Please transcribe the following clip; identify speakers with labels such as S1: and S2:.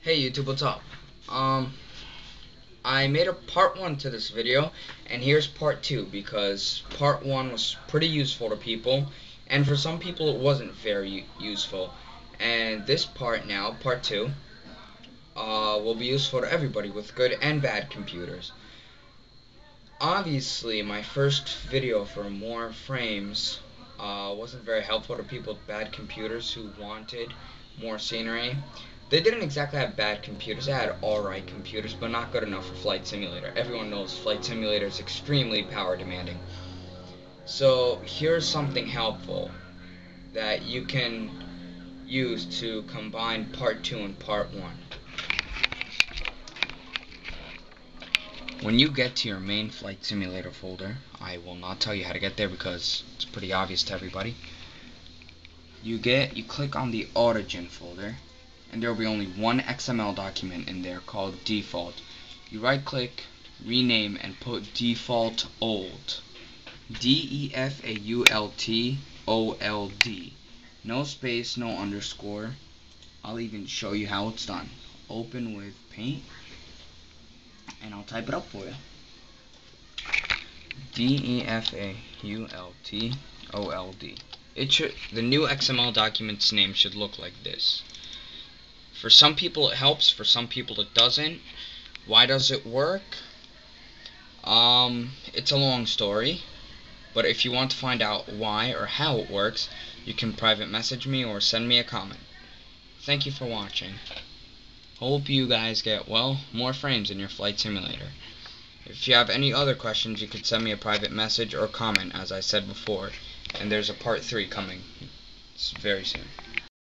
S1: Hey YouTube, what's up? Um, I made a part 1 to this video, and here's part 2, because part 1 was pretty useful to people, and for some people it wasn't very useful. And this part now, part 2, uh, will be useful to everybody with good and bad computers. Obviously, my first video for more frames uh, wasn't very helpful to people with bad computers who wanted more scenery. They didn't exactly have bad computers. They had alright computers, but not good enough for Flight Simulator. Everyone knows Flight Simulator is extremely power demanding. So here's something helpful that you can use to combine part 2 and part 1. When you get to your main Flight Simulator folder, I will not tell you how to get there because it's pretty obvious to everybody. You get, you click on the Origin folder, and there will be only one XML document in there called default. You right click, rename, and put default old. D-E-F-A-U-L-T-O-L-D. No space, no underscore. I'll even show you how it's done. Open with Paint, and I'll type it up for you. D-E-F-A-U-L-T-O-L-D. It should, the new XML document's name should look like this. For some people it helps, for some people it doesn't. Why does it work? Um, it's a long story, but if you want to find out why or how it works, you can private message me or send me a comment. Thank you for watching. Hope you guys get, well, more frames in your flight simulator. If you have any other questions, you could send me a private message or comment, as I said before. And there's a part 3 coming. It's very soon.